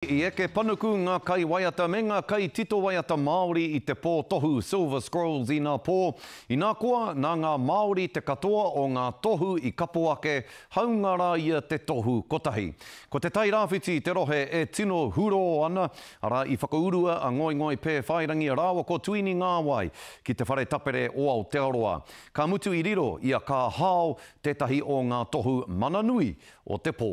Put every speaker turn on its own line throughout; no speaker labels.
I eke panuku ngā kaiwaiata me ngā kaitito waiata Māori i te pō tohu Silver Scrolls inā pō, inā koa, nā ngā Māori te katoa o ngā tohu i kapo ake, hāunga rā ia te tohu kotahi. Ko Te Tai Rāwhiti te rohe e tino hurō ana, arā, i whakaurua a Ngoingoi Pēwhairangi rāua ko Tuini Ngāwai ki te whare tapere o Aotearoa. Ka mutu i riro i a Kā Hao tētahi o ngā tohu
mana nui
o te pō.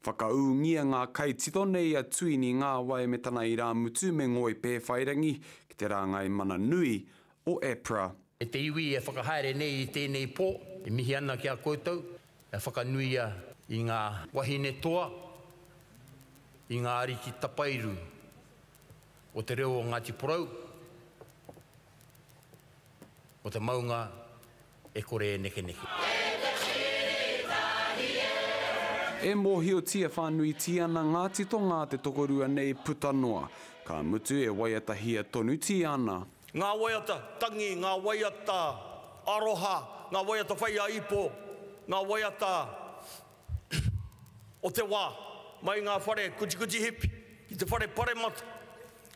Whakaūngia ngā
kai tito nei a Tuini Ngāwai me tana irāmutu me Ngoi Pēwhairangi ki te rāngai mana nui o APRA.
E te iwi e whakahaere nei i tēnei pō, e mihi ana ki a koutou, e whakanuia i ngā wahine toa, i ngā ariki tapairu o te reo o Ngāti Porou. Ko te maunga e kore e nekeneke.
E mōhiotia whānuitia ana ngā titonga a te tokorua nei puta noa, ka mutu e waiatahia tonutia ana.
Ngā waiata tangi, ngā waiata aroha, ngā waiata whaiāipo, ngā waiata o te wā, mai i ngā whare kutikuti hipi, ki te whare paremata.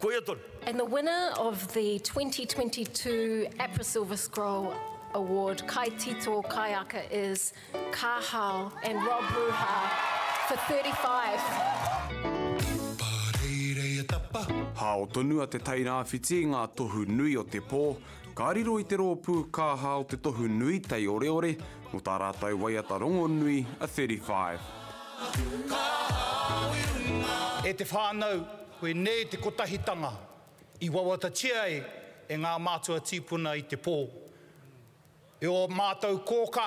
Koia tonu.
And the winner of the 2022 APRA Silver Scroll Award Kai Tito Kai Aka is Ka Hao and Rob Ruha for 35.
Hao tonu a Te Tai Rāwhiti i ngā tohu nui o te pō, Ka riro i te rōpū Kāha o te Tohu Nui Tei Oreore mō tā rātou waiata rongonui a 35.
E te whānau, koinei te kotahitanga i wawatatia ai e ngā mātua tīpuna i te pō. E ō mātou
kōkā,